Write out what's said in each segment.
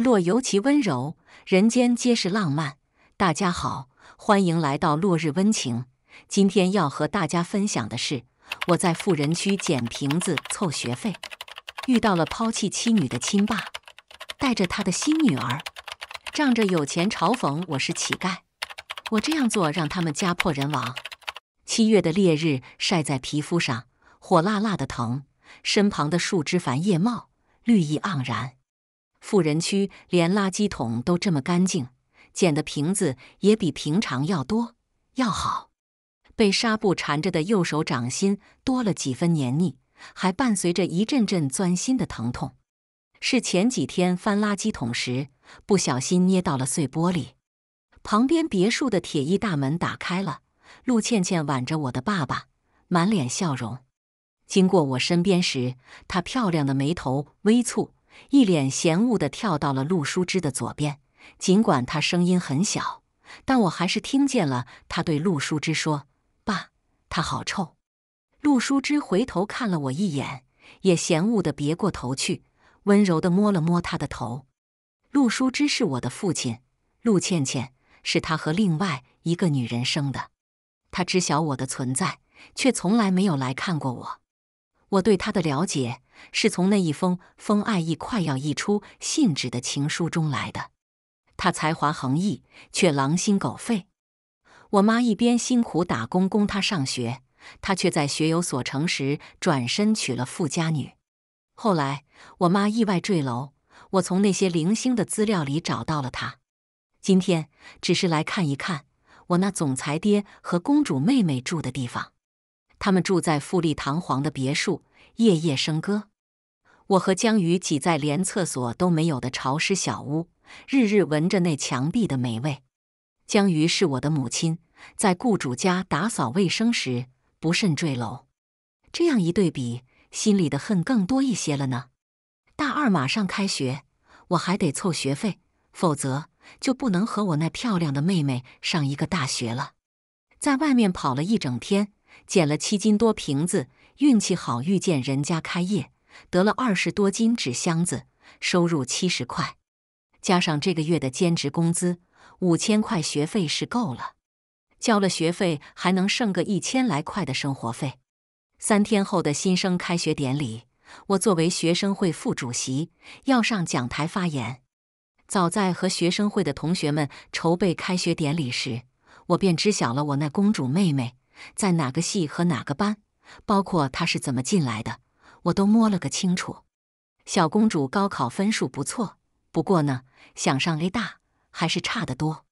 落尤其温柔，人间皆是浪漫。大家好，欢迎来到落日温情。今天要和大家分享的是，我在富人区捡瓶子凑学费，遇到了抛弃妻女的亲爸，带着他的新女儿，仗着有钱嘲讽我是乞丐。我这样做让他们家破人亡。七月的烈日晒在皮肤上，火辣辣的疼。身旁的树枝繁叶茂，绿意盎然。富人区连垃圾桶都这么干净，捡的瓶子也比平常要多要好。被纱布缠着的右手掌心多了几分黏腻，还伴随着一阵阵钻心的疼痛。是前几天翻垃圾桶时不小心捏到了碎玻璃。旁边别墅的铁艺大门打开了，陆倩倩挽着我的爸爸，满脸笑容。经过我身边时，她漂亮的眉头微蹙。一脸嫌恶地跳到了陆淑芝的左边，尽管他声音很小，但我还是听见了他对陆淑芝说：“爸，他好臭。”陆淑芝回头看了我一眼，也嫌恶地别过头去，温柔地摸了摸他的头。陆淑芝是我的父亲，陆倩倩是他和另外一个女人生的。他知晓我的存在，却从来没有来看过我。我对他的了解。是从那一封封爱意快要溢出信纸的情书中来的。他才华横溢，却狼心狗肺。我妈一边辛苦打工供他上学，他却在学有所成时转身娶了富家女。后来我妈意外坠楼，我从那些零星的资料里找到了他。今天只是来看一看我那总裁爹和公主妹妹住的地方。他们住在富丽堂皇的别墅，夜夜笙歌。我和江鱼挤在连厕所都没有的潮湿小屋，日日闻着那墙壁的霉味。江鱼是我的母亲，在雇主家打扫卫生时不慎坠楼。这样一对比，心里的恨更多一些了呢。大二马上开学，我还得凑学费，否则就不能和我那漂亮的妹妹上一个大学了。在外面跑了一整天，捡了七斤多瓶子，运气好遇见人家开业。得了二十多斤纸箱子，收入七十块，加上这个月的兼职工资，五千块学费是够了。交了学费，还能剩个一千来块的生活费。三天后的新生开学典礼，我作为学生会副主席，要上讲台发言。早在和学生会的同学们筹备开学典礼时，我便知晓了我那公主妹妹在哪个系和哪个班，包括她是怎么进来的。我都摸了个清楚，小公主高考分数不错，不过呢，想上 A 大还是差得多。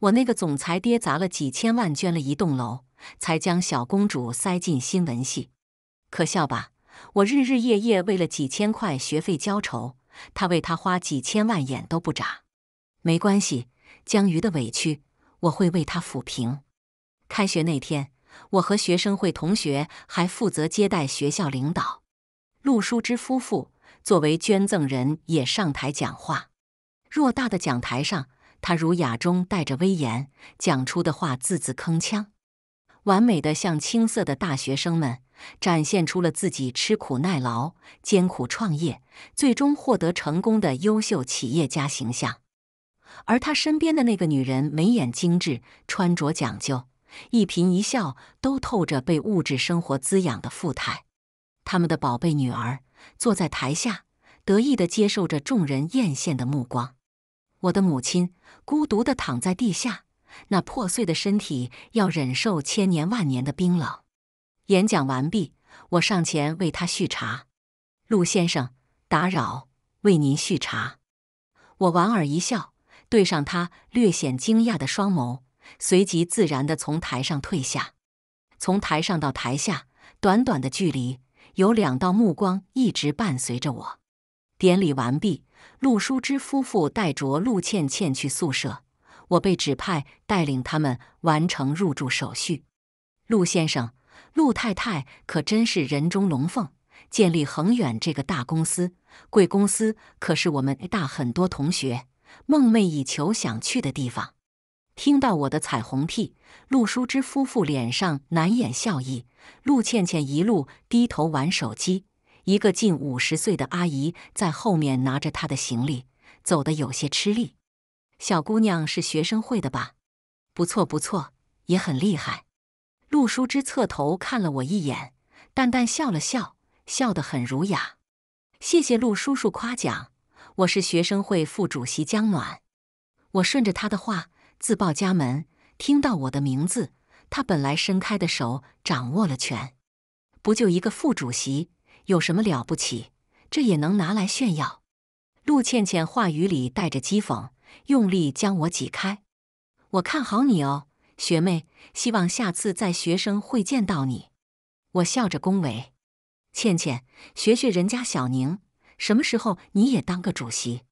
我那个总裁爹砸了几千万捐了一栋楼，才将小公主塞进新闻系。可笑吧？我日日夜夜为了几千块学费交愁，他为他花几千万眼都不眨。没关系，江鱼的委屈我会为他抚平。开学那天，我和学生会同学还负责接待学校领导。陆淑之夫妇作为捐赠人也上台讲话。偌大的讲台上，他儒雅中带着威严，讲出的话字字铿锵，完美的向青涩的大学生们展现出了自己吃苦耐劳、艰苦创业，最终获得成功的优秀企业家形象。而他身边的那个女人，眉眼精致，穿着讲究，一颦一笑都透着被物质生活滋养的富态。他们的宝贝女儿坐在台下，得意地接受着众人艳羡的目光。我的母亲孤独地躺在地下，那破碎的身体要忍受千年万年的冰冷。演讲完毕，我上前为她续茶。陆先生，打扰，为您续茶。我莞尔一笑，对上他略显惊讶的双眸，随即自然地从台上退下。从台上到台下，短短的距离。有两道目光一直伴随着我。典礼完毕，陆淑之夫妇带着陆倩倩去宿舍，我被指派带领他们完成入住手续。陆先生、陆太太可真是人中龙凤，建立恒远这个大公司、贵公司，可是我们大很多同学梦寐以求想去的地方。听到我的彩虹屁，陆淑之夫妇脸上难掩笑意。陆倩倩一路低头玩手机，一个近五十岁的阿姨在后面拿着她的行李，走得有些吃力。小姑娘是学生会的吧？不错不错，也很厉害。陆淑芝侧头看了我一眼，淡淡笑了笑，笑得很儒雅。谢谢陆叔叔夸奖，我是学生会副主席江暖。我顺着他的话自报家门。听到我的名字，他本来伸开的手掌握了拳。不就一个副主席，有什么了不起？这也能拿来炫耀？陆倩倩话语里带着讥讽，用力将我挤开。我看好你哦，学妹，希望下次在学生会见到你。我笑着恭维。倩倩，学学人家小宁，什么时候你也当个主席？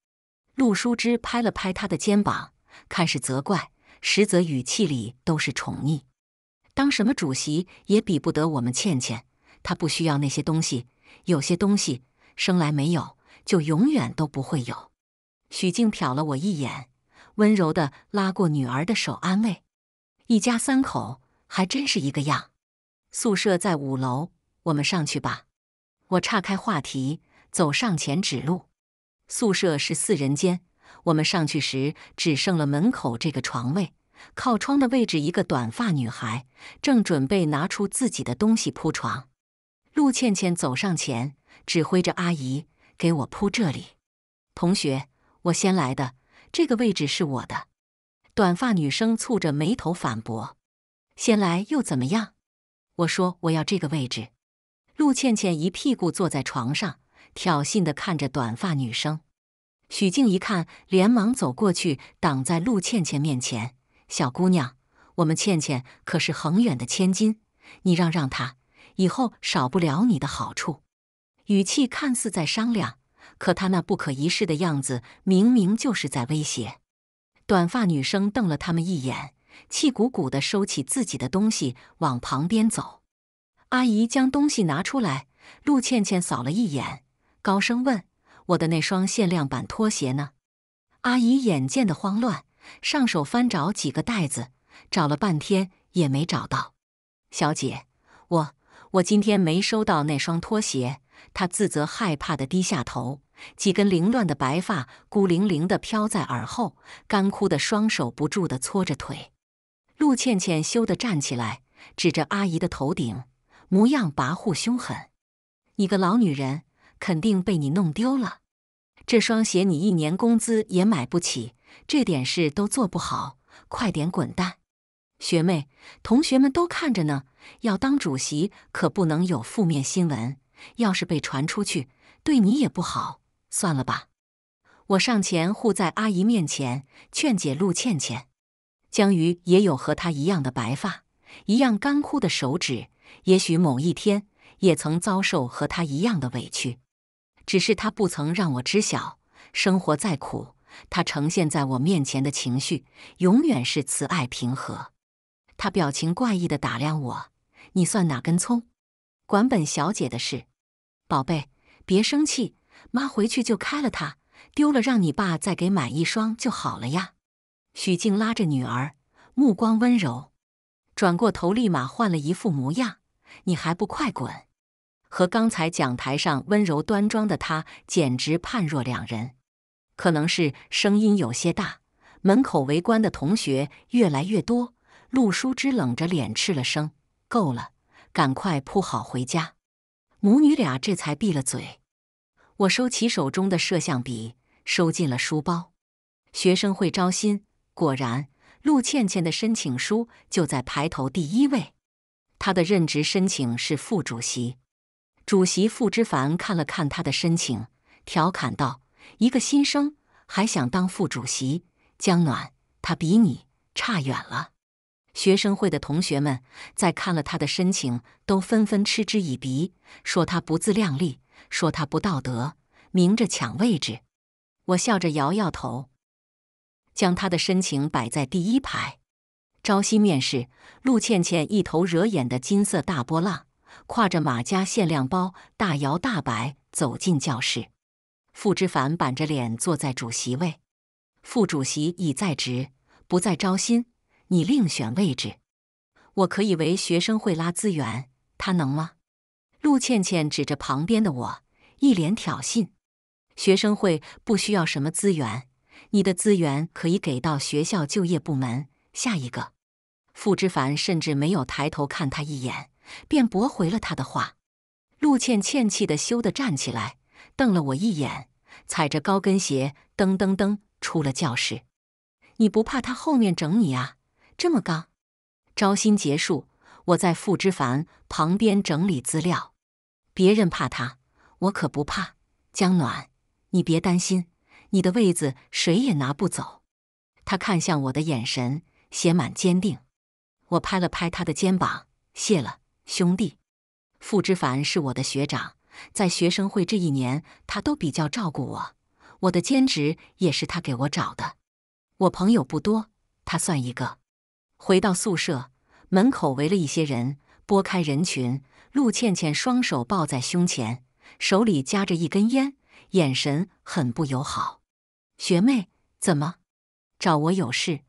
陆淑芝拍了拍他的肩膀，看是责怪，实则语气里都是宠溺。当什么主席也比不得我们倩倩，她不需要那些东西。有些东西生来没有，就永远都不会有。许静瞟了我一眼，温柔的拉过女儿的手，安慰：“一家三口还真是一个样。宿舍在五楼，我们上去吧。”我岔开话题，走上前指路。宿舍是四人间，我们上去时只剩了门口这个床位，靠窗的位置，一个短发女孩正准备拿出自己的东西铺床。陆倩倩走上前，指挥着阿姨给我铺这里。同学，我先来的，这个位置是我的。短发女生蹙着眉头反驳：“先来又怎么样？”我说：“我要这个位置。”陆倩倩一屁股坐在床上，挑衅地看着短发女生。许静一看，连忙走过去，挡在陆倩倩面前：“小姑娘，我们倩倩可是恒远的千金，你让让她，以后少不了你的好处。”语气看似在商量，可她那不可一世的样子，明明就是在威胁。短发女生瞪了他们一眼，气鼓鼓地收起自己的东西，往旁边走。阿姨将东西拿出来，陆倩倩扫了一眼，高声问：“我的那双限量版拖鞋呢？”阿姨眼见的慌乱，上手翻找几个袋子，找了半天也没找到。小姐，我我今天没收到那双拖鞋。她自责害怕的低下头，几根凌乱的白发孤零零的飘在耳后，干枯的双手不住的搓着腿。陆倩倩羞得站起来，指着阿姨的头顶。模样跋扈凶狠，你个老女人，肯定被你弄丢了。这双鞋你一年工资也买不起，这点事都做不好，快点滚蛋！学妹，同学们都看着呢，要当主席可不能有负面新闻，要是被传出去，对你也不好。算了吧。我上前护在阿姨面前，劝解陆倩倩。江瑜也有和她一样的白发，一样干枯的手指。也许某一天也曾遭受和她一样的委屈，只是他不曾让我知晓。生活再苦，他呈现在我面前的情绪永远是慈爱平和。他表情怪异的打量我：“你算哪根葱？管本小姐的事。宝贝，别生气，妈回去就开了它，丢了让你爸再给买一双就好了呀。”许静拉着女儿，目光温柔。转过头，立马换了一副模样。你还不快滚！和刚才讲台上温柔端庄的他简直判若两人。可能是声音有些大，门口围观的同学越来越多。陆淑芝冷着脸斥了声：“够了，赶快铺好回家。”母女俩这才闭了嘴。我收起手中的摄像笔，收进了书包。学生会招新，果然。陆倩倩的申请书就在排头第一位，她的任职申请是副主席。主席傅之凡看了看他的申请，调侃道：“一个新生还想当副主席？江暖，他比你差远了。”学生会的同学们在看了他的申请，都纷纷嗤之以鼻，说他不自量力，说他不道德，明着抢位置。我笑着摇摇头。将他的申请摆在第一排。朝夕面试，陆倩倩一头惹眼的金色大波浪，挎着马家限量包，大摇大摆走进教室。傅之凡板着脸坐在主席位，副主席已在职，不再招新，你另选位置。我可以为学生会拉资源，他能吗？陆倩倩指着旁边的我，一脸挑衅。学生会不需要什么资源，你的资源可以给到学校就业部门。下一个，傅之凡甚至没有抬头看他一眼，便驳回了他的话。陆倩倩气得羞得站起来，瞪了我一眼，踩着高跟鞋噔噔噔出了教室。你不怕他后面整你啊？这么刚？招新结束，我在傅之凡旁边整理资料。别人怕他，我可不怕。江暖，你别担心，你的位子谁也拿不走。他看向我的眼神写满坚定。我拍了拍他的肩膀，谢了，兄弟。傅之凡是我的学长，在学生会这一年，他都比较照顾我。我的兼职也是他给我找的。我朋友不多，他算一个。回到宿舍，门口围了一些人，拨开人群，陆倩倩双手抱在胸前，手里夹着一根烟，眼神很不友好。学妹，怎么？找我有事？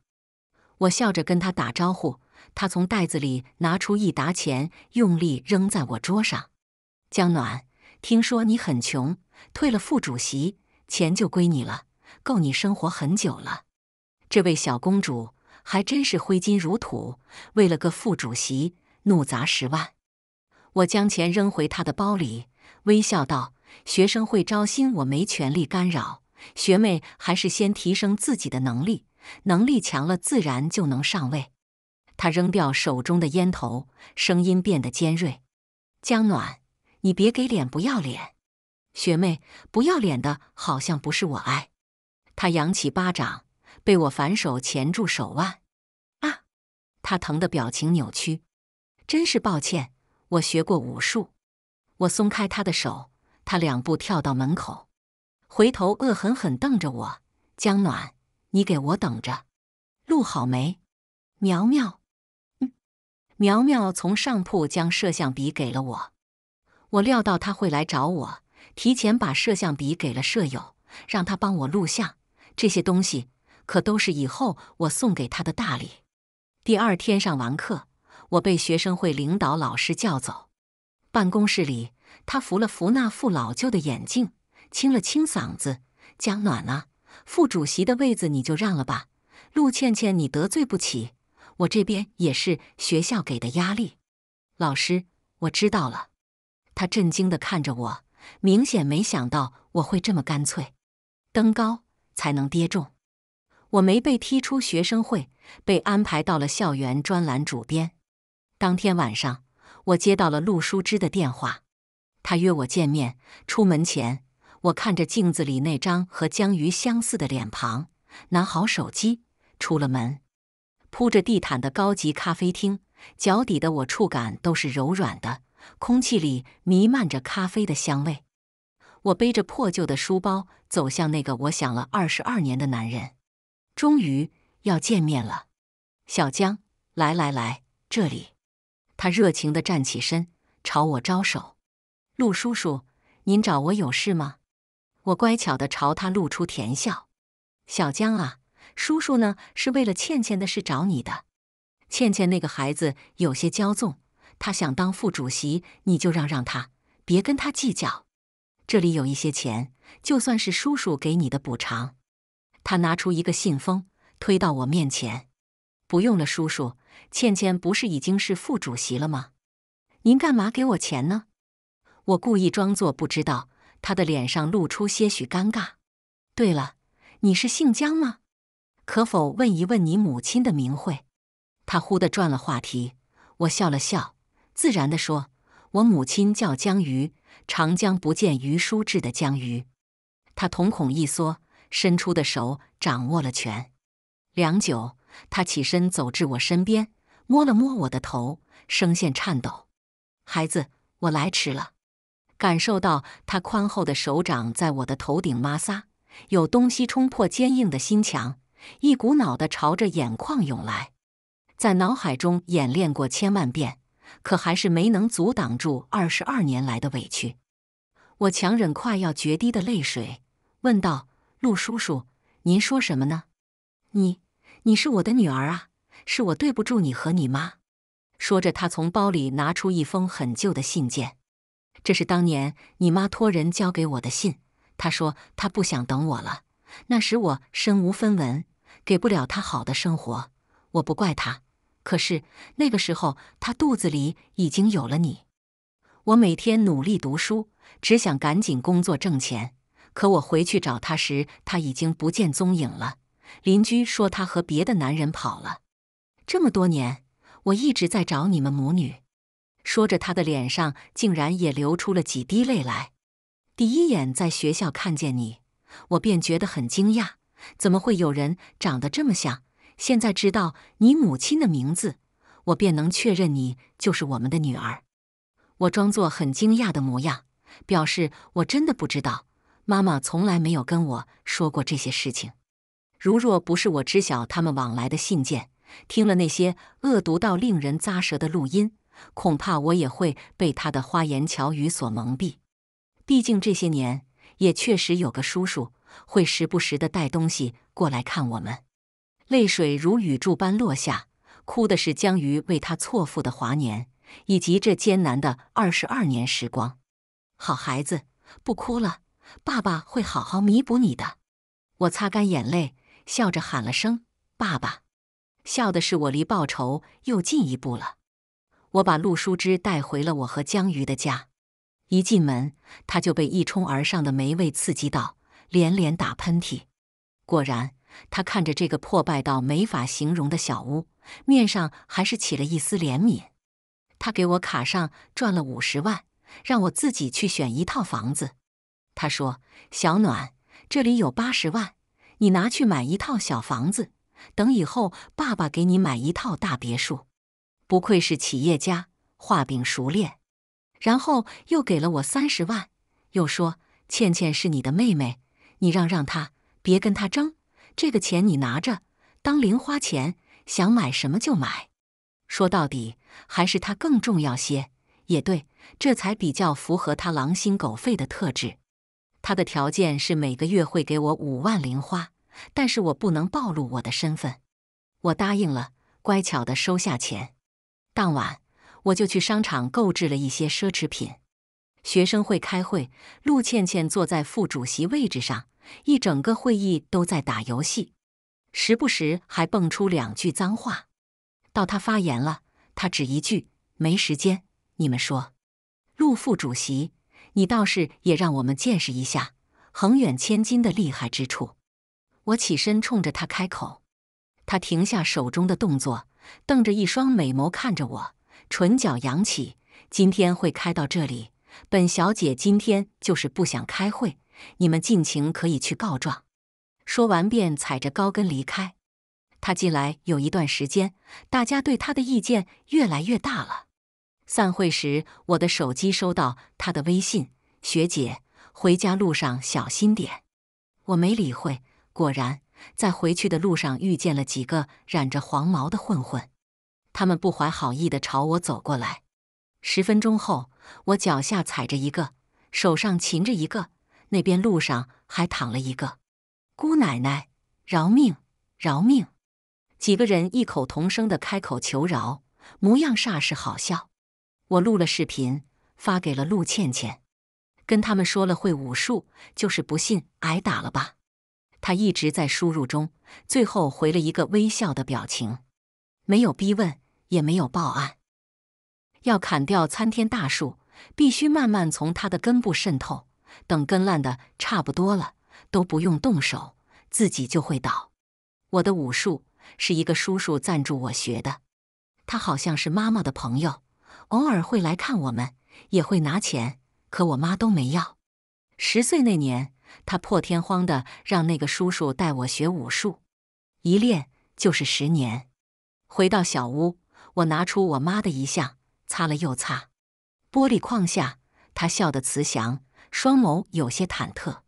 我笑着跟她打招呼。她从袋子里拿出一沓钱，用力扔在我桌上。江暖，听说你很穷，退了副主席，钱就归你了，够你生活很久了。这位小公主还真是挥金如土，为了个副主席怒砸十万。我将钱扔回她的包里，微笑道：“学生会招新，我没权利干扰。学妹还是先提升自己的能力，能力强了，自然就能上位。”她扔掉手中的烟头，声音变得尖锐：“江暖，你别给脸不要脸！学妹不要脸的，好像不是我挨。”她扬起巴掌。被我反手钳住手腕，啊！他疼的表情扭曲。真是抱歉，我学过武术。我松开他的手，他两步跳到门口，回头恶狠狠瞪着我：“江暖，你给我等着！”录好没？苗苗，苗苗从上铺将摄像笔给了我。我料到他会来找我，提前把摄像笔给了舍友，让他帮我录像。这些东西。可都是以后我送给他的大礼。第二天上完课，我被学生会领导老师叫走。办公室里，他扶了扶那副老旧的眼镜，清了清嗓子：“江暖啊，副主席的位子你就让了吧。陆倩倩，你得罪不起。我这边也是学校给的压力。”老师，我知道了。他震惊地看着我，明显没想到我会这么干脆。登高才能跌重。我没被踢出学生会，被安排到了校园专栏主编。当天晚上，我接到了陆淑芝的电话，她约我见面。出门前，我看着镜子里那张和江鱼相似的脸庞，拿好手机，出了门。铺着地毯的高级咖啡厅，脚底的我触感都是柔软的，空气里弥漫着咖啡的香味。我背着破旧的书包，走向那个我想了二十二年的男人。终于要见面了，小江，来来来，这里。他热情地站起身，朝我招手。陆叔叔，您找我有事吗？我乖巧地朝他露出甜笑。小江啊，叔叔呢是为了倩倩的事找你的。倩倩那个孩子有些骄纵，他想当副主席，你就让让他，别跟他计较。这里有一些钱，就算是叔叔给你的补偿。他拿出一个信封，推到我面前。不用了，叔叔，倩倩不是已经是副主席了吗？您干嘛给我钱呢？我故意装作不知道，他的脸上露出些许尴尬。对了，你是姓江吗？可否问一问你母亲的名讳？他忽地转了话题。我笑了笑，自然地说：“我母亲叫江鱼，长江不见鱼书志的江鱼。”他瞳孔一缩。伸出的手掌握了拳，良久，他起身走至我身边，摸了摸我的头，声线颤抖：“孩子，我来迟了。”感受到他宽厚的手掌在我的头顶摩挲，有东西冲破坚硬的心墙，一股脑的朝着眼眶涌来，在脑海中演练过千万遍，可还是没能阻挡住二十二年来的委屈。我强忍快要决堤的泪水，问道。陆叔叔，您说什么呢？你，你是我的女儿啊，是我对不住你和你妈。说着，他从包里拿出一封很旧的信件，这是当年你妈托人交给我的信，他说他不想等我了。那时我身无分文，给不了他好的生活。我不怪他，可是那个时候他肚子里已经有了你。我每天努力读书，只想赶紧工作挣钱。可我回去找他时，他已经不见踪影了。邻居说他和别的男人跑了。这么多年，我一直在找你们母女。说着，他的脸上竟然也流出了几滴泪来。第一眼在学校看见你，我便觉得很惊讶，怎么会有人长得这么像？现在知道你母亲的名字，我便能确认你就是我们的女儿。我装作很惊讶的模样，表示我真的不知道。妈妈从来没有跟我说过这些事情。如若不是我知晓他们往来的信件，听了那些恶毒到令人咂舌的录音，恐怕我也会被他的花言巧语所蒙蔽。毕竟这些年也确实有个叔叔会时不时的带东西过来看我们。泪水如雨柱般落下，哭的是江鱼为他错付的华年，以及这艰难的二十二年时光。好孩子，不哭了。爸爸会好好弥补你的。我擦干眼泪，笑着喊了声“爸爸”，笑的是我离报仇又进一步了。我把陆淑芝带回了我和江鱼的家，一进门，他就被一冲而上的霉味刺激到，连连打喷嚏。果然，他看着这个破败到没法形容的小屋，面上还是起了一丝怜悯。他给我卡上赚了五十万，让我自己去选一套房子。他说：“小暖，这里有八十万，你拿去买一套小房子，等以后爸爸给你买一套大别墅。”不愧是企业家，画饼熟练。然后又给了我三十万，又说：“倩倩是你的妹妹，你让让她，别跟她争。这个钱你拿着当零花钱，想买什么就买。”说到底，还是他更重要些。也对，这才比较符合他狼心狗肺的特质。他的条件是每个月会给我五万零花，但是我不能暴露我的身份。我答应了，乖巧的收下钱。当晚，我就去商场购置了一些奢侈品。学生会开会，陆倩倩坐在副主席位置上，一整个会议都在打游戏，时不时还蹦出两句脏话。到他发言了，他只一句：“没时间。”你们说，陆副主席。你倒是也让我们见识一下恒远千金的厉害之处。我起身冲着他开口，他停下手中的动作，瞪着一双美眸看着我，唇角扬起。今天会开到这里，本小姐今天就是不想开会，你们尽情可以去告状。说完便踩着高跟离开。他进来有一段时间，大家对他的意见越来越大了。散会时，我的手机收到他的微信：“学姐，回家路上小心点。”我没理会。果然，在回去的路上遇见了几个染着黄毛的混混，他们不怀好意地朝我走过来。十分钟后，我脚下踩着一个，手上擒着一个，那边路上还躺了一个。姑奶奶，饶命！饶命！几个人异口同声地开口求饶，模样煞是好笑。我录了视频，发给了陆倩倩，跟他们说了会武术，就是不信挨打了吧。他一直在输入中，最后回了一个微笑的表情，没有逼问，也没有报案。要砍掉参天大树，必须慢慢从它的根部渗透，等根烂的差不多了，都不用动手，自己就会倒。我的武术是一个叔叔赞助我学的，他好像是妈妈的朋友。偶尔会来看我们，也会拿钱，可我妈都没要。十岁那年，他破天荒的让那个叔叔带我学武术，一练就是十年。回到小屋，我拿出我妈的遗像，擦了又擦。玻璃框下，她笑得慈祥，双眸有些忐忑。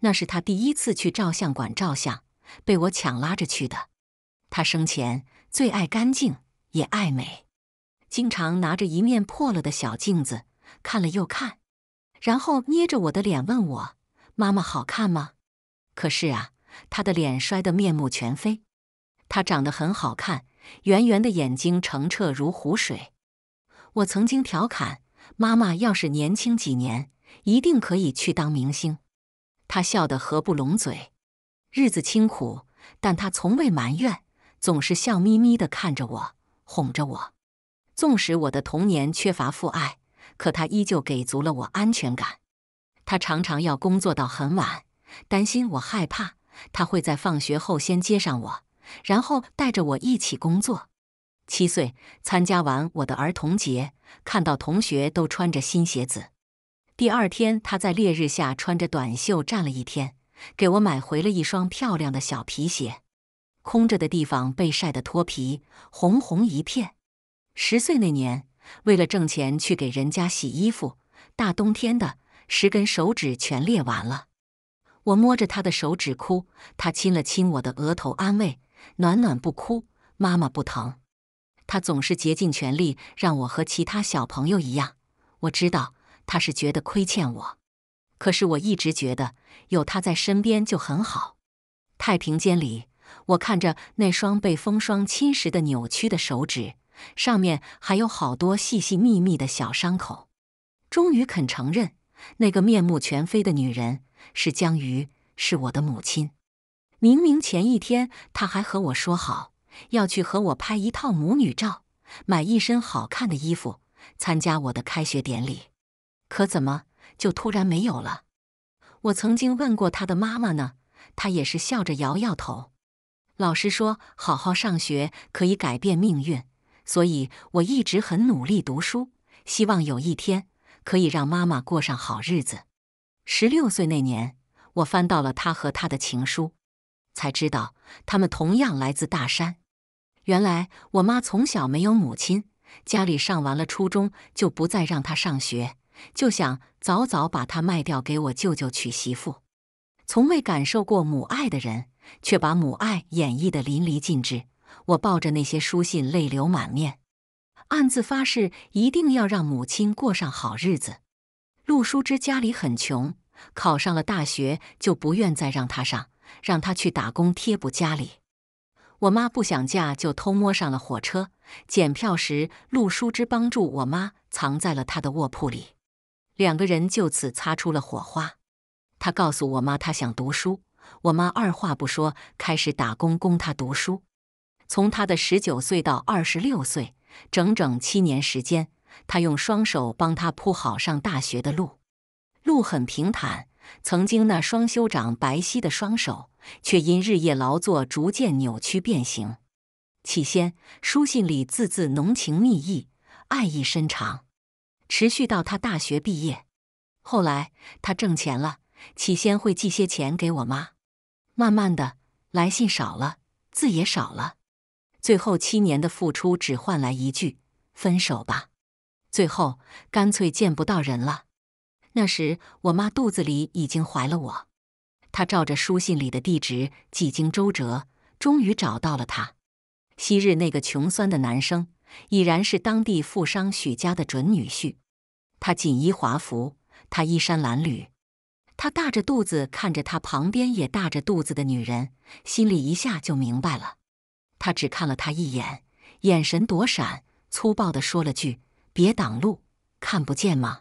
那是她第一次去照相馆照相，被我抢拉着去的。她生前最爱干净，也爱美。经常拿着一面破了的小镜子看了又看，然后捏着我的脸问我：“妈妈好看吗？”可是啊，她的脸摔得面目全非。她长得很好看，圆圆的眼睛澄澈如湖水。我曾经调侃妈妈：“要是年轻几年，一定可以去当明星。”她笑得合不拢嘴。日子清苦，但她从未埋怨，总是笑眯眯地看着我，哄着我。纵使我的童年缺乏父爱，可他依旧给足了我安全感。他常常要工作到很晚，担心我害怕，他会在放学后先接上我，然后带着我一起工作。七岁参加完我的儿童节，看到同学都穿着新鞋子。第二天，他在烈日下穿着短袖站了一天，给我买回了一双漂亮的小皮鞋。空着的地方被晒得脱皮，红红一片。十岁那年，为了挣钱去给人家洗衣服，大冬天的，十根手指全裂完了。我摸着他的手指哭，他亲了亲我的额头，安慰：“暖暖不哭，妈妈不疼。”他总是竭尽全力让我和其他小朋友一样。我知道他是觉得亏欠我，可是我一直觉得有他在身边就很好。太平间里，我看着那双被风霜侵蚀的扭曲的手指，上面还有好多细细密密的小伤口。终于肯承认，那个面目全非的女人是江瑜，是我的母亲。明明前一天他还和我说好。要去和我拍一套母女照，买一身好看的衣服，参加我的开学典礼。可怎么就突然没有了？我曾经问过他的妈妈呢，她也是笑着摇摇头。老师说，好好上学可以改变命运，所以我一直很努力读书，希望有一天可以让妈妈过上好日子。十六岁那年，我翻到了他和他的情书，才知道他们同样来自大山。原来我妈从小没有母亲，家里上完了初中就不再让她上学，就想早早把她卖掉给我舅舅娶媳妇。从未感受过母爱的人，却把母爱演绎得淋漓尽致。我抱着那些书信，泪流满面，暗自发誓一定要让母亲过上好日子。陆淑芝家里很穷，考上了大学就不愿再让她上，让她去打工贴补家里。我妈不想嫁，就偷摸上了火车。检票时，陆淑芝帮助我妈藏在了她的卧铺里，两个人就此擦出了火花。她告诉我妈，她想读书，我妈二话不说，开始打工供她读书。从她的十九岁到二十六岁，整整七年时间，她用双手帮她铺好上大学的路。路很平坦，曾经那双修长白皙的双手。却因日夜劳作逐渐扭曲变形。起先，书信里字字浓情蜜意，爱意深长，持续到他大学毕业。后来他挣钱了，起先会寄些钱给我妈，慢慢的来信少了，字也少了，最后七年的付出只换来一句“分手吧”。最后干脆见不到人了。那时我妈肚子里已经怀了我。她照着书信里的地址，几经周折，终于找到了他。昔日那个穷酸的男生，已然是当地富商许家的准女婿。他锦衣华服，他衣衫褴褛，他大着肚子看着他旁边也大着肚子的女人，心里一下就明白了。他只看了他一眼，眼神躲闪，粗暴地说了句：“别挡路，看不见吗？”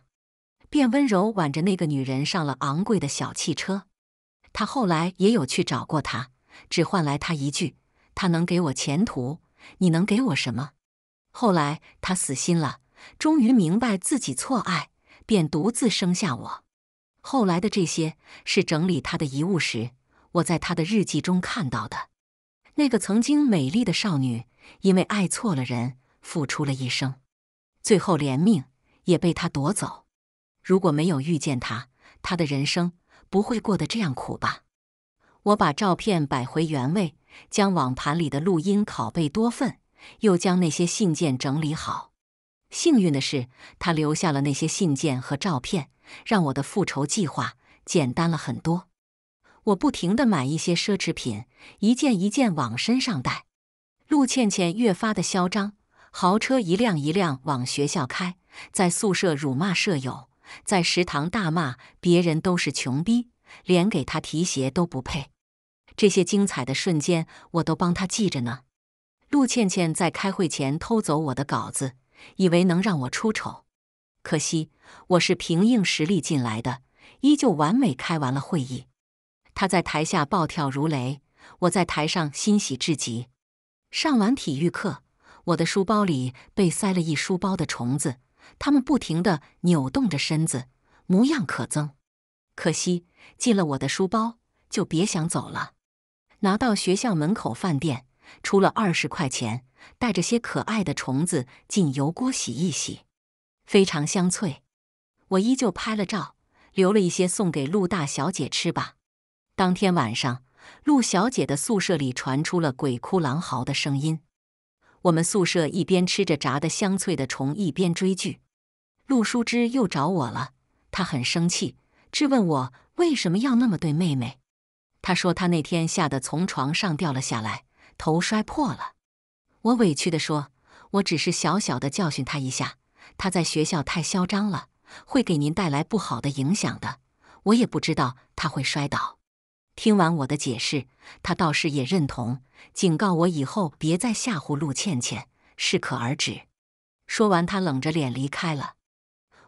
便温柔挽着那个女人上了昂贵的小汽车。他后来也有去找过她，只换来她一句：“他能给我前途，你能给我什么？”后来他死心了，终于明白自己错爱，便独自生下我。后来的这些是整理他的遗物时，我在他的日记中看到的。那个曾经美丽的少女，因为爱错了人，付出了一生，最后连命也被他夺走。如果没有遇见他，他的人生。不会过得这样苦吧？我把照片摆回原位，将网盘里的录音拷贝多份，又将那些信件整理好。幸运的是，他留下了那些信件和照片，让我的复仇计划简单了很多。我不停地买一些奢侈品，一件一件往身上带。陆倩倩越发的嚣张，豪车一辆一辆往学校开，在宿舍辱骂舍友。在食堂大骂别人都是穷逼，连给他提鞋都不配。这些精彩的瞬间，我都帮他记着呢。陆倩倩在开会前偷走我的稿子，以为能让我出丑。可惜我是凭硬实力进来的，依旧完美开完了会议。他在台下暴跳如雷，我在台上欣喜至极。上完体育课，我的书包里被塞了一书包的虫子，它们不停地扭动着身子，模样可憎。可惜进了我的书包，就别想走了。拿到学校门口饭店，出了二十块钱，带着些可爱的虫子进油锅洗一洗，非常香脆。我依旧拍了照，留了一些送给陆大小姐吃吧。当天晚上，陆小姐的宿舍里传出了鬼哭狼嚎的声音。我们宿舍一边吃着炸的香脆的虫，一边追剧。陆淑芝又找我了，她很生气，质问我为什么要那么对妹妹。她说她那天吓得从床上掉了下来，头摔破了。我委屈地说：“我只是小小的教训她一下，她在学校太嚣张了，会给您带来不好的影响的。我也不知道她会摔倒。”听完我的解释，他倒是也认同，警告我以后别再吓唬陆倩倩，适可而止。说完，他冷着脸离开了。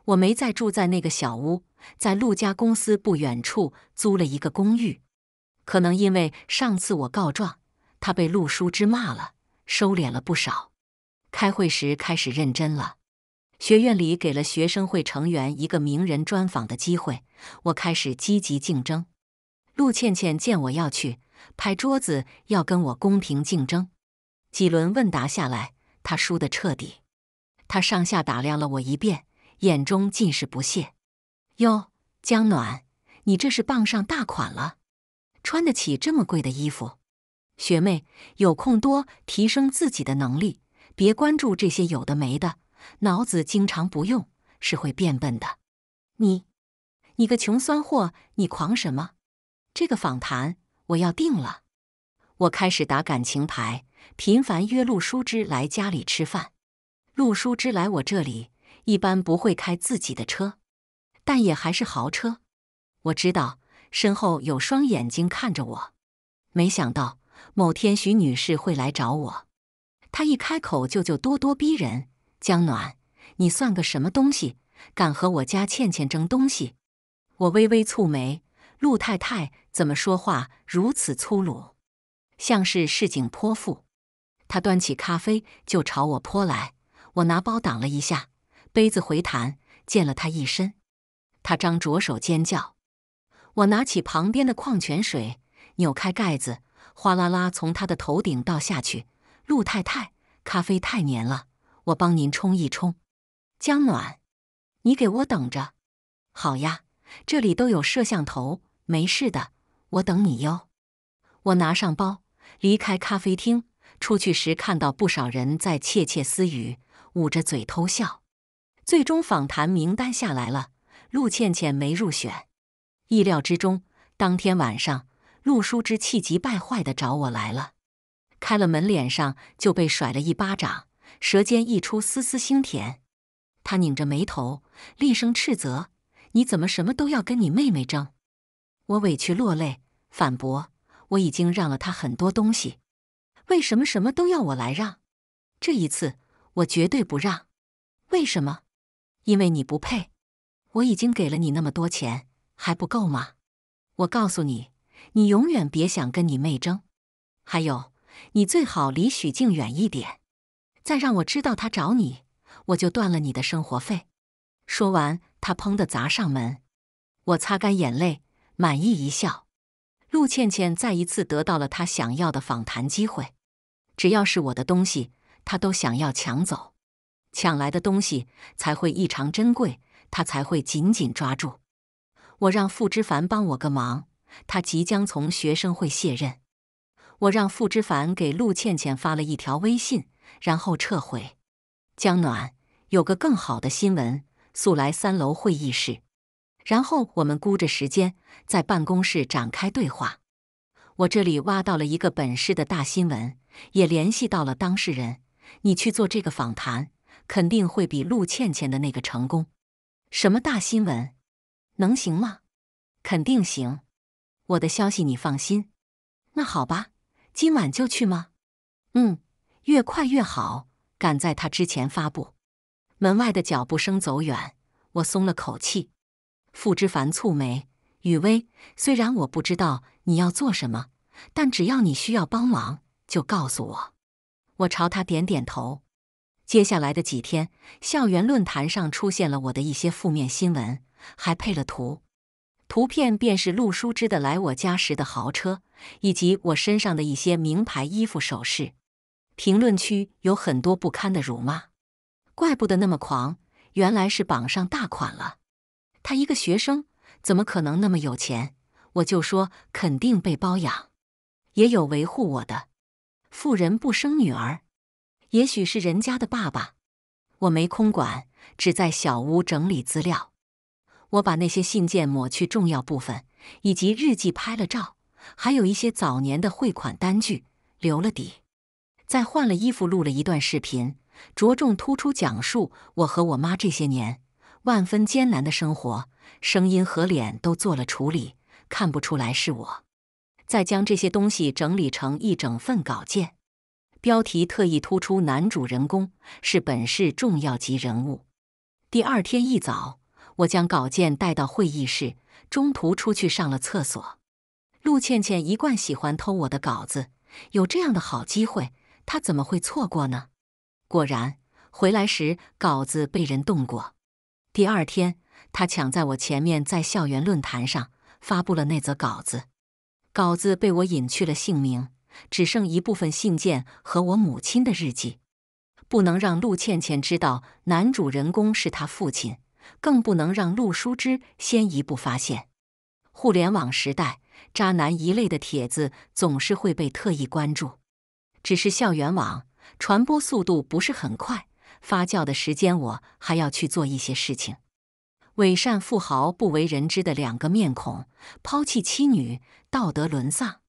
我没再住在那个小屋，在陆家公司不远处租了一个公寓。可能因为上次我告状，他被陆叔之骂了，收敛了不少。开会时开始认真了。学院里给了学生会成员一个名人专访的机会，我开始积极竞争。陆倩倩见我要去拍桌子，要跟我公平竞争。几轮问答下来，她输得彻底。她上下打量了我一遍，眼中尽是不屑。哟，江暖，你这是傍上大款了，穿得起这么贵的衣服。学妹，有空多提升自己的能力，别关注这些有的没的，脑子经常不用是会变笨的。你，你个穷酸货，你狂什么？这个访谈我要定了，我开始打感情牌，频繁约陆书芝来家里吃饭。陆书芝来我这里一般不会开自己的车，但也还是豪车。我知道身后有双眼睛看着我，没想到某天徐女士会来找我。她一开口就就咄咄逼人：“江暖，你算个什么东西，敢和我家倩倩争东西？”我微微蹙眉。陆太太怎么说话如此粗鲁，像是市井泼妇？她端起咖啡就朝我泼来，我拿包挡了一下，杯子回弹溅了她一身。她张着手尖叫。我拿起旁边的矿泉水，扭开盖子，哗啦啦从她的头顶倒下去。陆太太，咖啡太黏了，我帮您冲一冲。江暖，你给我等着。好呀，这里都有摄像头。没事的，我等你哟。我拿上包，离开咖啡厅。出去时看到不少人在窃窃私语，捂着嘴偷笑。最终访谈名单下来了，陆倩倩没入选。意料之中，当天晚上，陆淑芝气急败坏的找我来了，开了门，脸上就被甩了一巴掌，舌尖溢出丝丝腥甜。她拧着眉头，厉声斥责：“你怎么什么都要跟你妹妹争？”我委屈落泪，反驳：“我已经让了他很多东西，为什么什么都要我来让？这一次我绝对不让。为什么？因为你不配。我已经给了你那么多钱，还不够吗？我告诉你，你永远别想跟你妹争。还有，你最好离许静远一点。再让我知道他找你，我就断了你的生活费。”说完，他砰的砸上门。我擦干眼泪。满意一笑，陆倩倩再一次得到了她想要的访谈机会。只要是我的东西，她都想要抢走。抢来的东西才会异常珍贵，她才会紧紧抓住。我让付之凡帮我个忙，他即将从学生会卸任。我让付之凡给陆倩倩发了一条微信，然后撤回。江暖有个更好的新闻，速来三楼会议室。然后我们估着时间，在办公室展开对话。我这里挖到了一个本市的大新闻，也联系到了当事人。你去做这个访谈，肯定会比陆倩倩的那个成功。什么大新闻？能行吗？肯定行。我的消息你放心。那好吧，今晚就去吗？嗯，越快越好，赶在他之前发布。门外的脚步声走远，我松了口气。付之凡蹙眉：“雨薇，虽然我不知道你要做什么，但只要你需要帮忙，就告诉我。”我朝他点点头。接下来的几天，校园论坛上出现了我的一些负面新闻，还配了图。图片便是陆淑芝的来我家时的豪车，以及我身上的一些名牌衣服首饰。评论区有很多不堪的辱骂，怪不得那么狂，原来是榜上大款了。他一个学生，怎么可能那么有钱？我就说肯定被包养。也有维护我的，富人不生女儿。也许是人家的爸爸，我没空管，只在小屋整理资料。我把那些信件抹去重要部分，以及日记拍了照，还有一些早年的汇款单据留了底。再换了衣服，录了一段视频，着重突出讲述我和我妈这些年万分艰难的生活，声音和脸都做了处理，看不出来是我。再将这些东西整理成一整份稿件。标题特意突出男主人公是本市重要级人物。第二天一早，我将稿件带到会议室，中途出去上了厕所。陆倩倩一贯喜欢偷我的稿子，有这样的好机会，她怎么会错过呢？果然，回来时稿子被人动过。第二天，他抢在我前面，在校园论坛上发布了那则稿子。稿子被我隐去了姓名。只剩一部分信件和我母亲的日记，不能让陆倩倩知道男主人公是他父亲，更不能让陆淑芝先一步发现。互联网时代，渣男一类的帖子总是会被特意关注，只是校园网传播速度不是很快，发酵的时间我还要去做一些事情。伪善富豪不为人知的两个面孔，抛弃妻女，道德沦丧。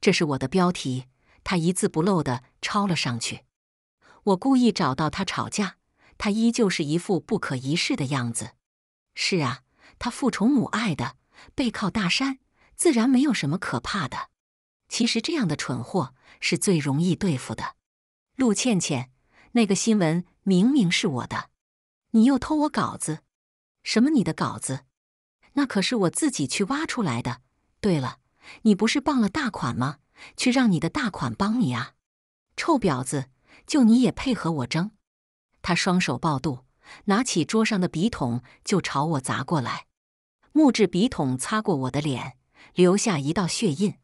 这是我的标题，他一字不漏地抄了上去。我故意找到他吵架，他依旧是一副不可一世的样子。是啊，他父宠母爱的，背靠大山，自然没有什么可怕的。其实这样的蠢货是最容易对付的。陆倩倩，那个新闻明明是我的，你又偷我稿子？什么你的稿子？那可是我自己去挖出来的。对了。你不是傍了大款吗？去让你的大款帮你啊！臭婊子，就你也配合我争？他双手抱肚，拿起桌上的笔筒就朝我砸过来。木质笔筒擦过我的脸，留下一道血印。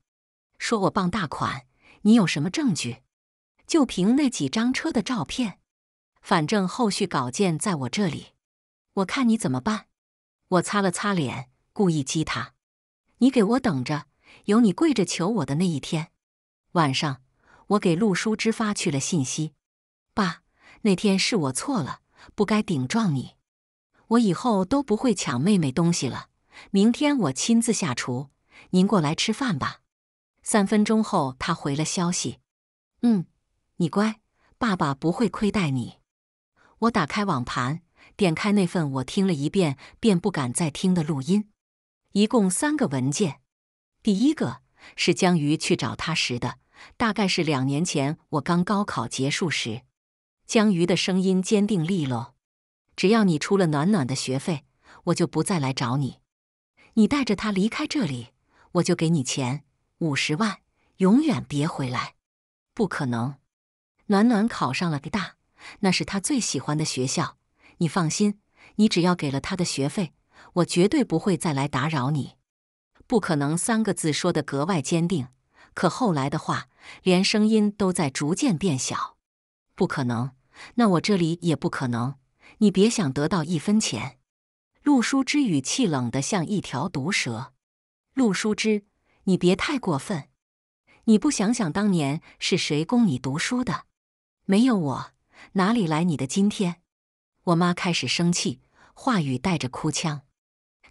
说我傍大款，你有什么证据？就凭那几张车的照片。反正后续稿件在我这里，我看你怎么办。我擦了擦脸，故意激他：“你给我等着！”有你跪着求我的那一天，晚上我给陆叔之发去了信息：“爸，那天是我错了，不该顶撞你，我以后都不会抢妹妹东西了。明天我亲自下厨，您过来吃饭吧。”三分钟后，他回了消息：“嗯，你乖，爸爸不会亏待你。”我打开网盘，点开那份我听了一遍便不敢再听的录音，一共三个文件。第一个是江瑜去找他时的，大概是两年前我刚高考结束时。江瑜的声音坚定利落：“只要你出了暖暖的学费，我就不再来找你。你带着他离开这里，我就给你钱，五十万，永远别回来。”不可能，暖暖考上了个大，那是他最喜欢的学校。你放心，你只要给了他的学费，我绝对不会再来打扰你。不可能三个字说的格外坚定，可后来的话，连声音都在逐渐变小。不可能，那我这里也不可能。你别想得到一分钱。陆书之语气冷得像一条毒蛇。陆书之，你别太过分。你不想想当年是谁供你读书的？没有我，哪里来你的今天？我妈开始生气，话语带着哭腔。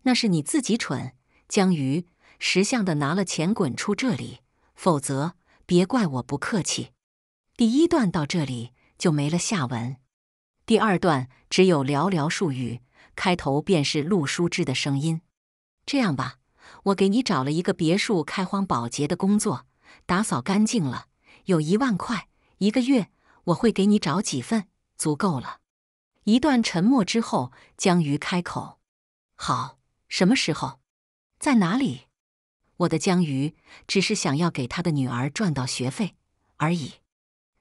那是你自己蠢。江鱼识相的拿了钱滚出这里，否则别怪我不客气。第一段到这里就没了下文，第二段只有寥寥数语，开头便是陆书之的声音。这样吧，我给你找了一个别墅开荒保洁的工作，打扫干净了，有一万块一个月，我会给你找几份，足够了。一段沉默之后，江鱼开口：“好，什么时候？”在哪里？我的江鱼只是想要给他的女儿赚到学费而已。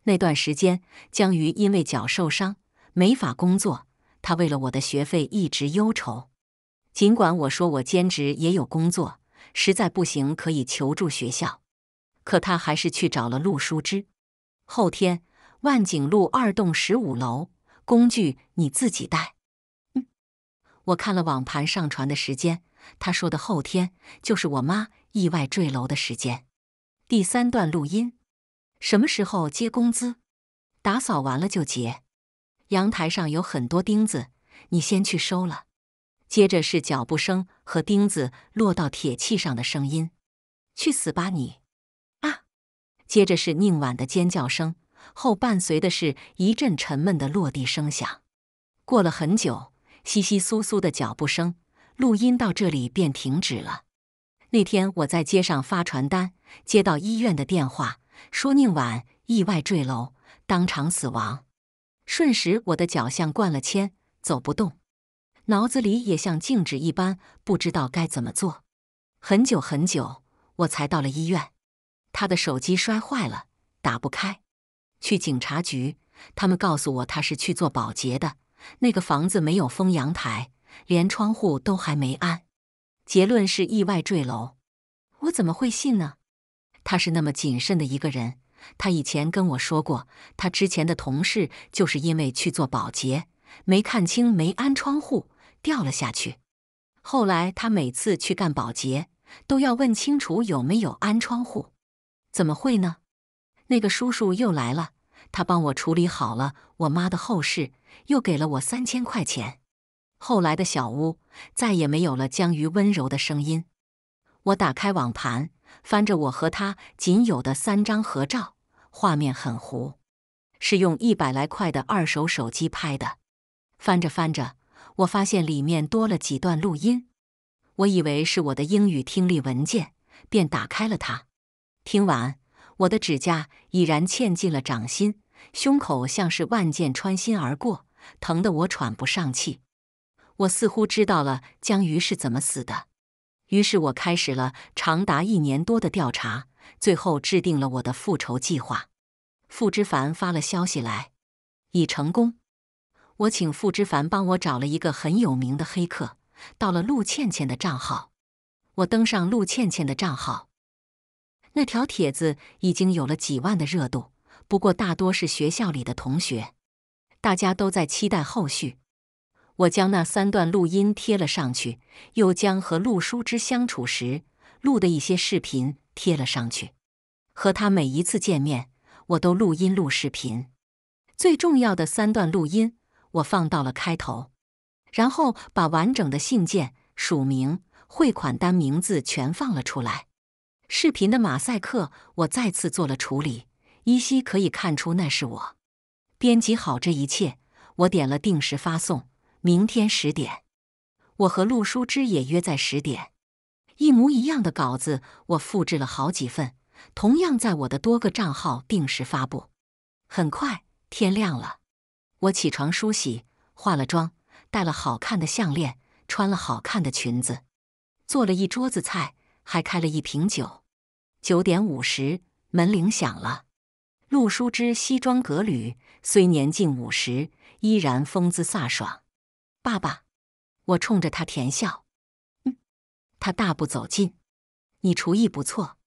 那段时间，江鱼因为脚受伤，没法工作。他为了我的学费一直忧愁。尽管我说我兼职也有工作，实在不行可以求助学校，可他还是去找了陆书之。后天，万景路二栋十五楼，工具你自己带。嗯，我看了网盘上传的时间，他说的后天就是我妈意外坠楼的时间。第三段录音，什么时候结工资？打扫完了就结。阳台上有很多钉子，你先去收了。接着是脚步声和钉子落到铁器上的声音。去死吧你！啊！接着是宁婉的尖叫声，后伴随的是一阵沉闷的落地声响。过了很久，窸窸窣窣的脚步声，录音到这里便停止了。那天我在街上发传单，接到医院的电话，说宁婉意外坠楼，当场死亡。瞬时，我的脚像灌了铅，走不动，脑子里也像静止一般，不知道该怎么做。很久很久，我才到了医院。他的手机摔坏了，打不开。去警察局，他们告诉我他是去做保洁的。那个房子没有封阳台，连窗户都还没安。结论是意外坠楼。我怎么会信呢？他是那么谨慎的一个人。他以前跟我说过，他之前的同事就是因为去做保洁，没看清没安窗户，掉了下去。后来他每次去干保洁，都要问清楚有没有安窗户。怎么会呢？那个叔叔又来了，他帮我处理好了我妈的后事，又给了我三千块钱。后来的小屋再也没有了江鱼温柔的声音。我打开网盘，翻着我和他仅有的三张合照。画面很糊，是用一百来块的二手手机拍的。翻着翻着，我发现里面多了几段录音。我以为是我的英语听力文件，便打开了它。听完，我的指甲已然嵌进了掌心，胸口像是万箭穿心而过，疼得我喘不上气。我似乎知道了江鱼是怎么死的，于是我开始了长达一年多的调查。最后制定了我的复仇计划。付之凡发了消息来，已成功。我请付之凡帮我找了一个很有名的黑客，到了陆倩倩的账号。我登上陆倩倩的账号，那条帖子已经有了几万的热度，不过大多是学校里的同学，大家都在期待后续。我将那三段录音贴了上去，又将和陆书之相处时录的一些视频。贴了上去，和他每一次见面，我都录音录视频。最重要的三段录音，我放到了开头，然后把完整的信件、署名、汇款单名字全放了出来。视频的马赛克我再次做了处理，依稀可以看出那是我。编辑好这一切，我点了定时发送，明天十点。我和陆书之也约在十点。一模一样的稿子，我复制了好几份，同样在我的多个账号定时发布。很快天亮了，我起床梳洗，化了妆，戴了好看的项链，穿了好看的裙子，做了一桌子菜，还开了一瓶酒。九点五十，门铃响了。陆书之西装革履，虽年近五十，依然风姿飒爽。爸爸，我冲着他甜笑。嗯他大步走近，你厨艺不错。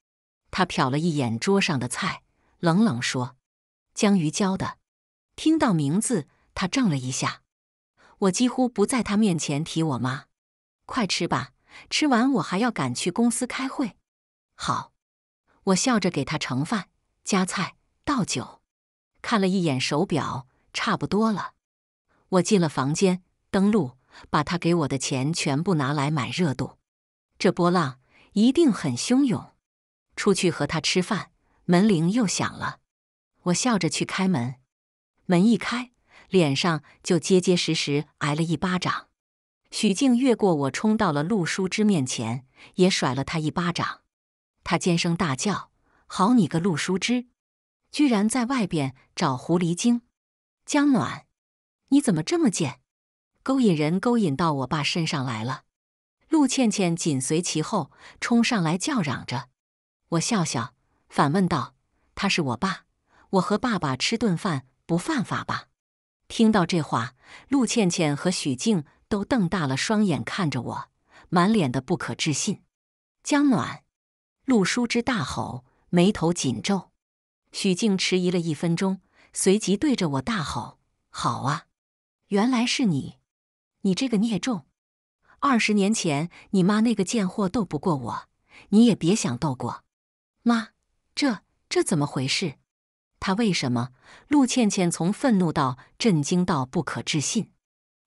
他瞟了一眼桌上的菜，冷冷说：“江鱼教的。”听到名字，他怔了一下。我几乎不在他面前提我妈。快吃吧，吃完我还要赶去公司开会。好，我笑着给他盛饭、夹菜、倒酒。看了一眼手表，差不多了。我进了房间，登录，把他给我的钱全部拿来买热度。这波浪一定很汹涌。出去和他吃饭，门铃又响了。我笑着去开门，门一开，脸上就结结实实挨了一巴掌。许静越过我，冲到了陆书之面前，也甩了他一巴掌。他尖声大叫：“好你个陆书之，居然在外边找狐狸精！江暖，你怎么这么贱？勾引人，勾引到我爸身上来了！”陆倩倩紧随其后，冲上来叫嚷着。我笑笑，反问道：“他是我爸，我和爸爸吃顿饭不犯法吧？”听到这话，陆倩倩和许静都瞪大了双眼看着我，满脸的不可置信。江暖，陆书之大吼，眉头紧皱。许静迟疑了一分钟，随即对着我大吼：“好啊，原来是你！你这个孽种！二十年前你妈那个贱货斗不过我，你也别想斗过。”妈，这这怎么回事？他为什么？陆倩倩从愤怒到震惊到不可置信。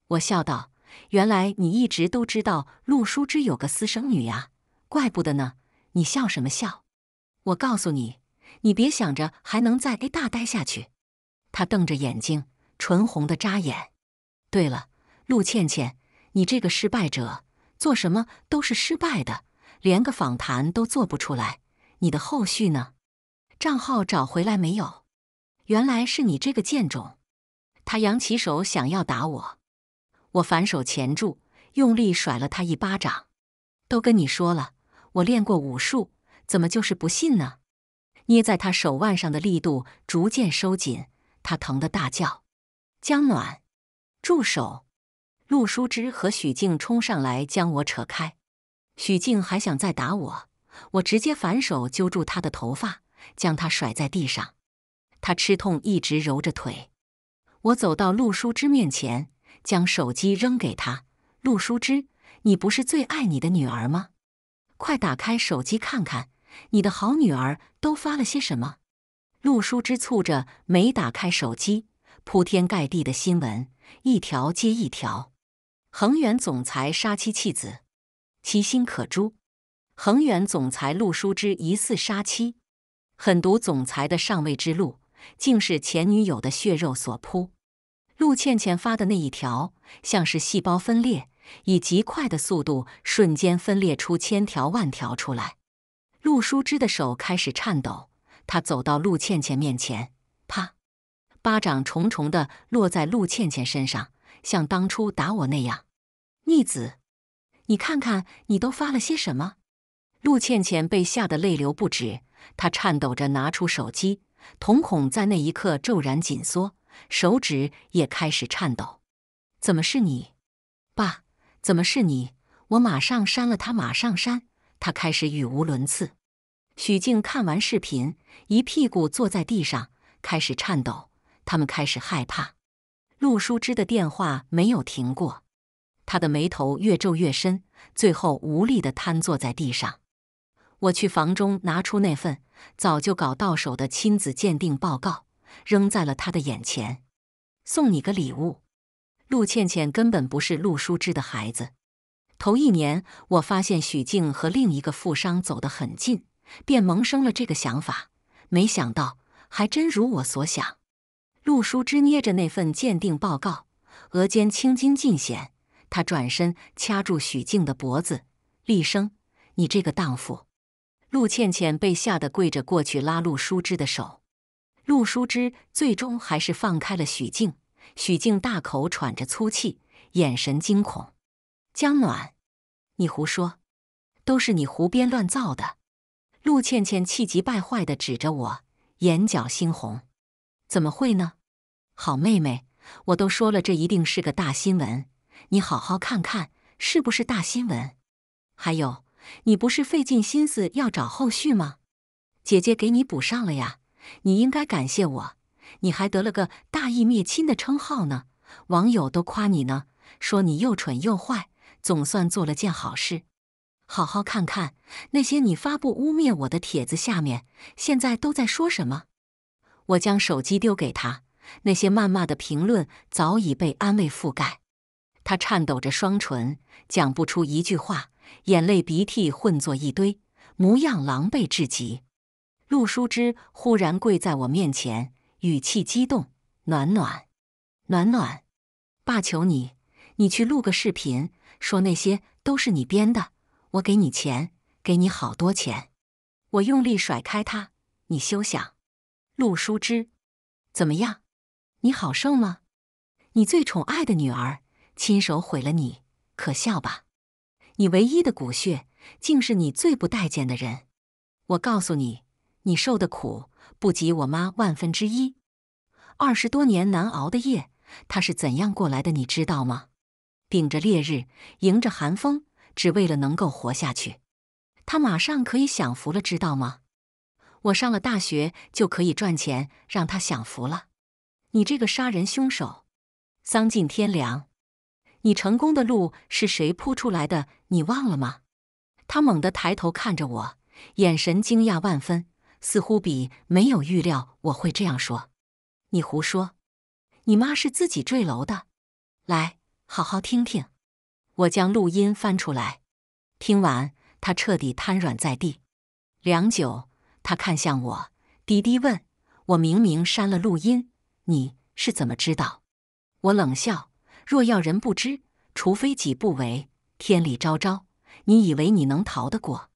我笑道：“原来你一直都知道陆书之有个私生女呀，怪不得呢。你笑什么笑？我告诉你，你别想着还能再 A 大待下去。”他瞪着眼睛，唇红的扎眼。对了，陆倩倩，你这个失败者，做什么都是失败的，连个访谈都做不出来。你的后续呢？账号找回来没有？原来是你这个贱种！他扬起手想要打我，我反手钳住，用力甩了他一巴掌。都跟你说了，我练过武术，怎么就是不信呢？捏在他手腕上的力度逐渐收紧，他疼得大叫：“江暖，住手！”陆淑芝和许静冲上来将我扯开，许静还想再打我。我直接反手揪住他的头发，将他甩在地上。他吃痛，一直揉着腿。我走到陆淑芝面前，将手机扔给他：“陆淑芝，你不是最爱你的女儿吗？快打开手机看看，你的好女儿都发了些什么。”陆淑之蹙着眉打开手机，铺天盖地的新闻，一条接一条。恒源总裁杀妻弃子，其心可诛。恒源总裁陆淑之疑似杀妻，狠毒总裁的上位之路，竟是前女友的血肉所铺。陆倩倩发的那一条，像是细胞分裂，以极快的速度，瞬间分裂出千条万条出来。陆淑芝的手开始颤抖，她走到陆倩倩面前，啪，巴掌重重的落在陆倩倩身上，像当初打我那样。逆子，你看看，你都发了些什么？陆倩倩被吓得泪流不止，她颤抖着拿出手机，瞳孔在那一刻骤然紧缩，手指也开始颤抖。怎么是你，爸？怎么是你？我马上删了他，马上删。他开始语无伦次。许静看完视频，一屁股坐在地上，开始颤抖。他们开始害怕。陆淑芝的电话没有停过，她的眉头越皱越深，最后无力地瘫坐在地上。我去房中拿出那份早就搞到手的亲子鉴定报告，扔在了他的眼前。送你个礼物。陆倩倩根本不是陆淑芝的孩子。头一年，我发现许静和另一个富商走得很近，便萌生了这个想法。没想到，还真如我所想。陆淑芝捏着那份鉴定报告，额间青筋尽显。她转身掐住许静的脖子，厉声：“你这个荡妇！”陆倩倩被吓得跪着过去拉陆淑芝的手，陆淑芝最终还是放开了许静。许静大口喘着粗气，眼神惊恐。江暖，你胡说，都是你胡编乱造的！陆倩倩气急败坏地指着我，眼角猩红。怎么会呢？好妹妹，我都说了，这一定是个大新闻，你好好看看是不是大新闻。还有。你不是费尽心思要找后续吗？姐姐给你补上了呀，你应该感谢我。你还得了个大义灭亲的称号呢，网友都夸你呢，说你又蠢又坏，总算做了件好事。好好看看那些你发布污蔑我的帖子下面，现在都在说什么？我将手机丢给他，那些谩骂的评论早已被安慰覆盖。他颤抖着双唇，讲不出一句话。眼泪鼻涕混作一堆，模样狼狈至极。陆淑芝忽然跪在我面前，语气激动：“暖暖，暖暖，爸求你，你去录个视频，说那些都是你编的，我给你钱，给你好多钱。”我用力甩开他：“你休想！”陆淑芝，怎么样？你好受吗？你最宠爱的女儿亲手毁了你，可笑吧？你唯一的骨血，竟是你最不待见的人。我告诉你，你受的苦不及我妈万分之一。二十多年难熬的夜，她是怎样过来的？你知道吗？顶着烈日，迎着寒风，只为了能够活下去。她马上可以享福了，知道吗？我上了大学就可以赚钱，让她享福了。你这个杀人凶手，丧尽天良！你成功的路是谁铺出来的？你忘了吗？他猛地抬头看着我，眼神惊讶万分，似乎比没有预料我会这样说。你胡说！你妈是自己坠楼的。来，好好听听。我将录音翻出来，听完，他彻底瘫软在地。良久，他看向我，低低问我：“明明删了录音，你是怎么知道？”我冷笑：“若要人不知，除非己不为。天理昭昭，你以为你能逃得过？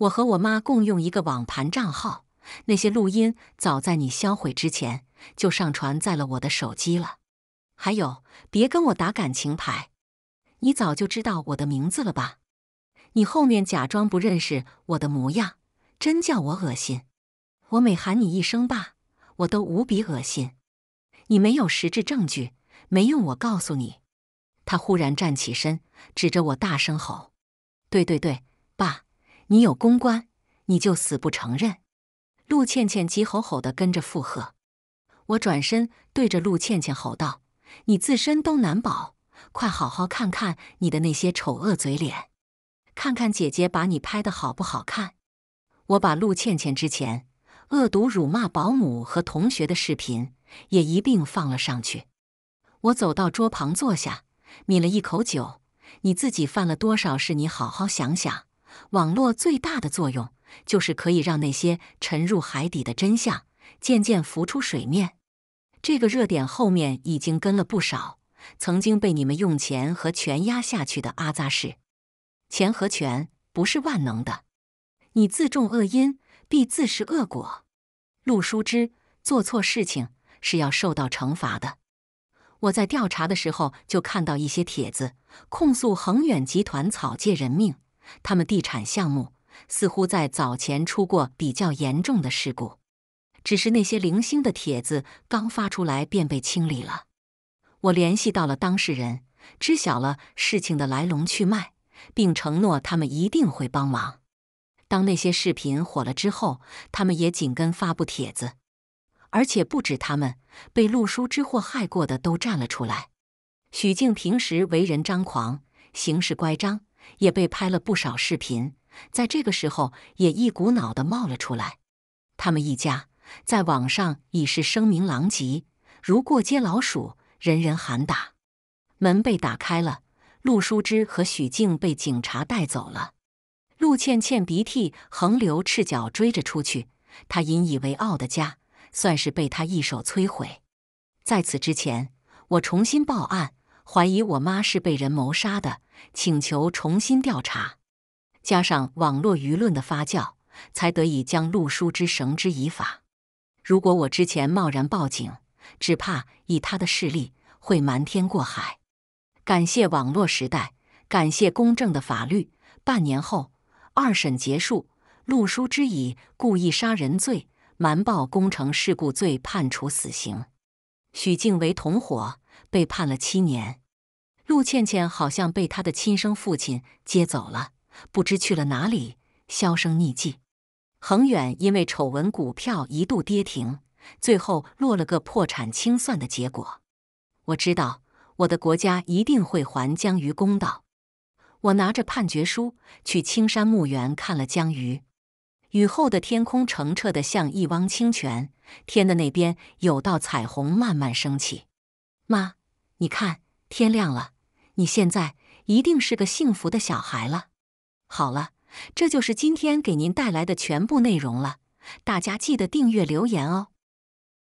我和我妈共用一个网盘账号，那些录音早在你销毁之前。”就上传在了我的手机了。还有，别跟我打感情牌。你早就知道我的名字了吧？你后面假装不认识我的模样，真叫我恶心。我每喊你一声爸，我都无比恶心。你没有实质证据，没用我告诉你。他忽然站起身，指着我大声吼：“对对对，爸，你有公关，你就死不承认。”陆倩倩急吼吼的跟着附和。我转身对着陆倩倩吼道：“你自身都难保，快好好看看你的那些丑恶嘴脸，看看姐姐把你拍的好不好看。”我把陆倩倩之前恶毒辱骂保姆和同学的视频也一并放了上去。我走到桌旁坐下，抿了一口酒：“你自己犯了多少事？你好好想想。网络最大的作用就是可以让那些沉入海底的真相渐渐浮出水面。”这个热点后面已经跟了不少曾经被你们用钱和权压下去的阿扎事。钱和权不是万能的，你自种恶因，必自食恶果。陆书之做错事情是要受到惩罚的。我在调查的时候就看到一些帖子控诉恒远集团草芥人命，他们地产项目似乎在早前出过比较严重的事故。只是那些零星的帖子刚发出来便被清理了。我联系到了当事人，知晓了事情的来龙去脉，并承诺他们一定会帮忙。当那些视频火了之后，他们也紧跟发布帖子，而且不止他们，被陆书之祸害过的都站了出来。许静平时为人张狂，行事乖张，也被拍了不少视频，在这个时候也一股脑的冒了出来。他们一家。在网上已是声名狼藉，如过街老鼠，人人喊打。门被打开了，陆书之和许静被警察带走了。陆倩倩鼻涕横流，赤脚追着出去。她引以为傲的家，算是被他一手摧毁。在此之前，我重新报案，怀疑我妈是被人谋杀的，请求重新调查。加上网络舆论的发酵，才得以将陆书之绳之以法。如果我之前贸然报警，只怕以他的势力会瞒天过海。感谢网络时代，感谢公正的法律。半年后，二审结束，陆书之以故意杀人罪、瞒报工程事故罪判处死刑，许静为同伙，被判了七年。陆倩倩好像被她的亲生父亲接走了，不知去了哪里，销声匿迹。恒远因为丑闻，股票一度跌停，最后落了个破产清算的结果。我知道我的国家一定会还江鱼公道。我拿着判决书去青山墓园看了江鱼。雨后的天空澄澈的像一汪清泉，天的那边有道彩虹慢慢升起。妈，你看天亮了，你现在一定是个幸福的小孩了。好了。这就是今天给您带来的全部内容了，大家记得订阅留言哦。